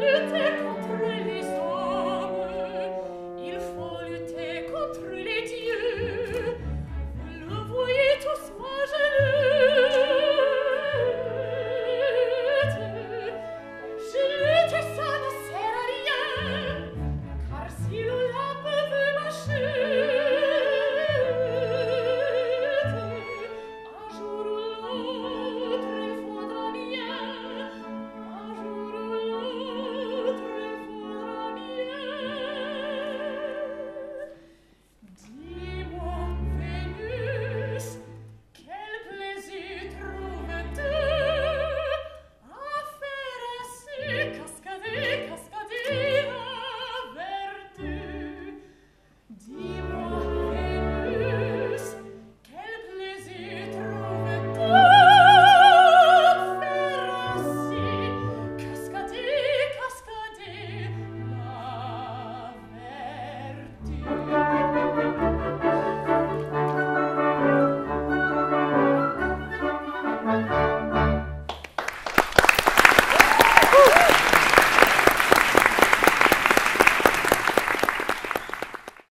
Lute